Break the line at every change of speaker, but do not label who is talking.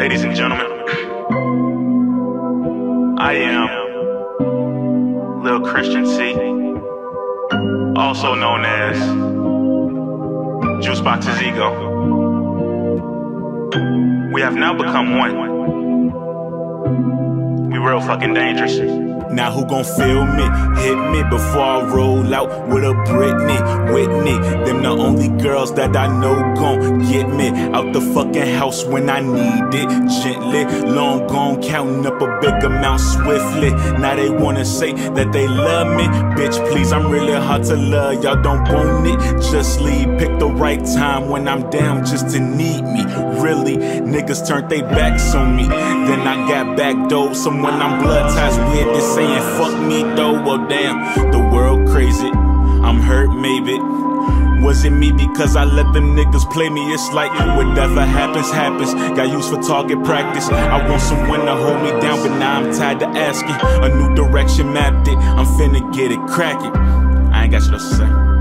Ladies and gentlemen, I am Lil Christian C, also known as Juicebox's Ego. We have now become one. We real fucking dangerous.
Now who gon' feel me? Hit me before I roll out with a Britney, Whitney. Them the only girls that I know gon' get me out the fucking house when I need it. Gently, long gone counting up a big amount swiftly. Now they wanna say that they love me. Bitch, please, I'm really hard to love. Y'all don't want it. Just leave. Pick the right time when I'm down just to need me. Really, niggas turned their backs on me. Then I got back though. Someone I'm blood ties with. This saying fuck me though, well damn, the world crazy. Hurt maybe. Was it me because I let them niggas play me? It's like whatever happens, happens. Got used for target practice. I want someone to hold me down, but now I'm tired of asking. A new direction mapped it. I'm finna get it cracking. I ain't got shit else to say.